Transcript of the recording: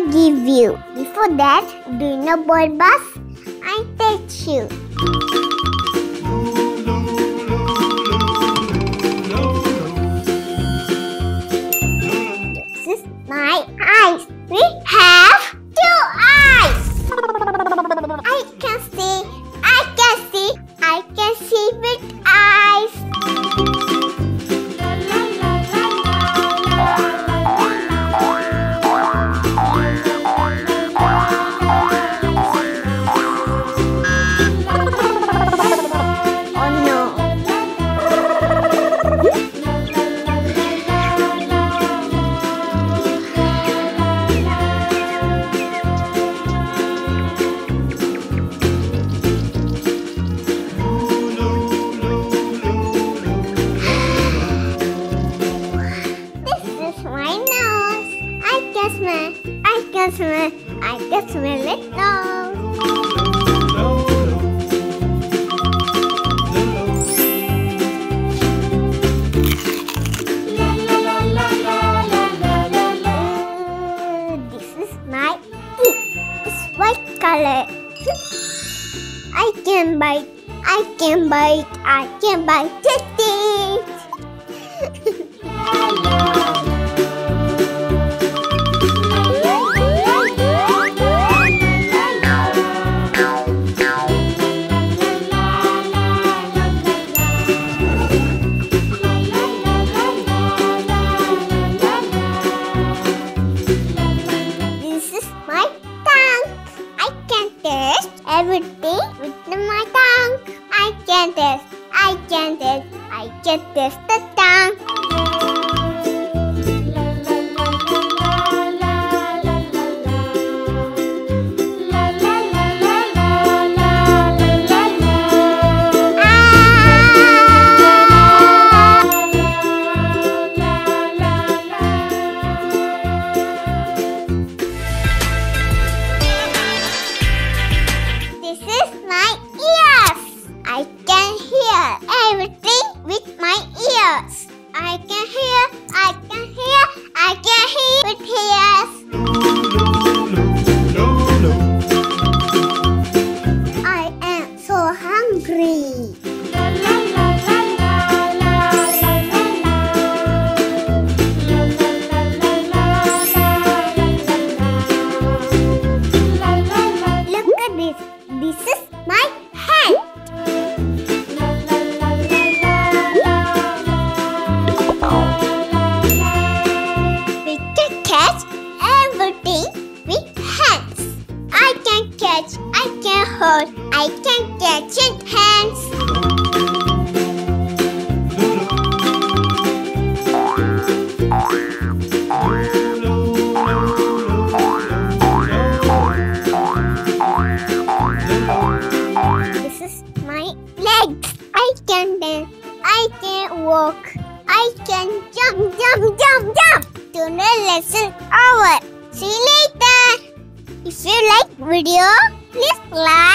will give you. Before that, do not board bus I teach you. Mm, This is my teeth. It's white color. I can bite. I can bite. I can bite teeth. everything with my tongue. I can taste. I can taste. I can taste this. Is my hand. We can catch everything with hands. I can catch, I can hold, I can catch in hands. This can dance, I can walk, I can jump, jump, jump, jump. Today's lesson over. See you later. If you like video, please like.